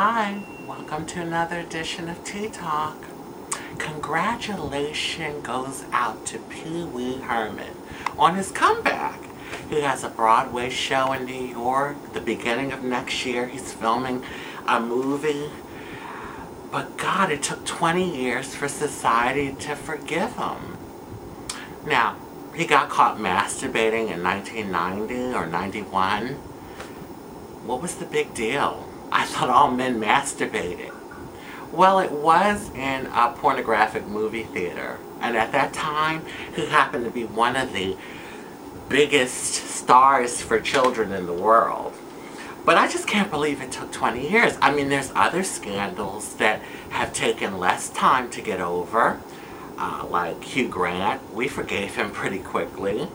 Hi, welcome to another edition of Tea Talk. Congratulations goes out to Pee Wee Herman on his comeback. He has a Broadway show in New York. The beginning of next year, he's filming a movie. But God, it took 20 years for society to forgive him. Now, he got caught masturbating in 1990 or 91. What was the big deal? I thought all men masturbated. Well, it was in a pornographic movie theater. And at that time, he happened to be one of the biggest stars for children in the world. But I just can't believe it took 20 years. I mean, there's other scandals that have taken less time to get over, uh, like Hugh Grant. We forgave him pretty quickly.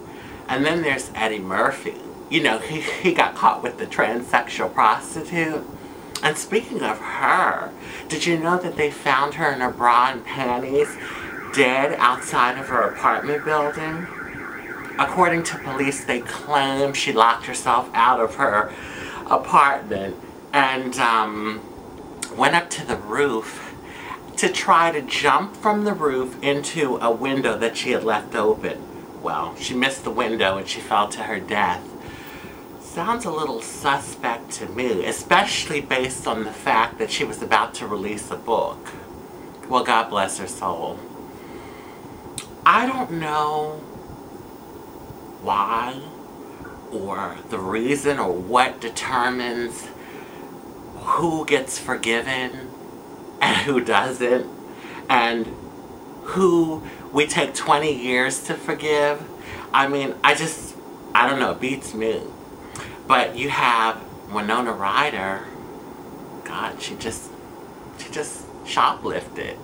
And then there's Eddie Murphy. You know, he, he got caught with the transsexual prostitute. And speaking of her, did you know that they found her in her bra and panties dead outside of her apartment building? According to police, they claim she locked herself out of her apartment and um, went up to the roof to try to jump from the roof into a window that she had left open. Well, she missed the window and she fell to her death. Sounds a little suspect to me, especially based on the fact that she was about to release a book. Well, God bless her soul. I don't know why or the reason or what determines who gets forgiven and who doesn't and who we take 20 years to forgive. I mean, I just, I don't know, it beats me. But you have Winona Ryder, God, she just, she just shoplifted.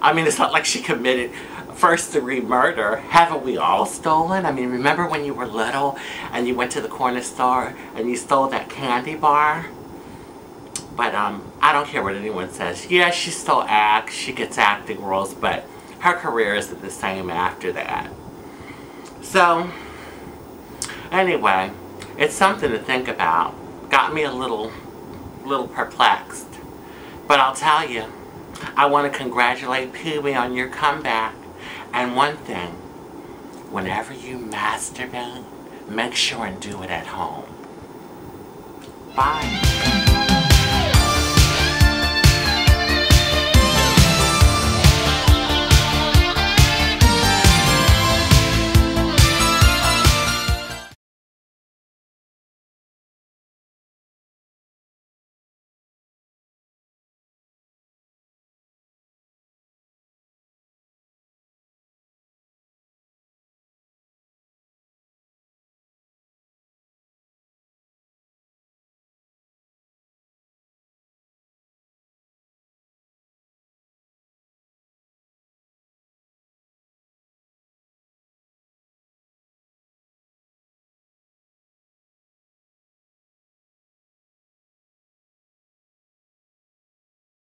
I mean, it's not like she committed first degree murder. Haven't we all stolen? I mean, remember when you were little and you went to the corner store and you stole that candy bar? But um, I don't care what anyone says. Yeah, she still acts. She gets acting roles, but her career isn't the same after that. So, anyway, it's something to think about. Got me a little, little perplexed. But I'll tell you, I want to congratulate Pee-wee on your comeback. And one thing, whenever you masturbate, make sure and do it at home. Bye.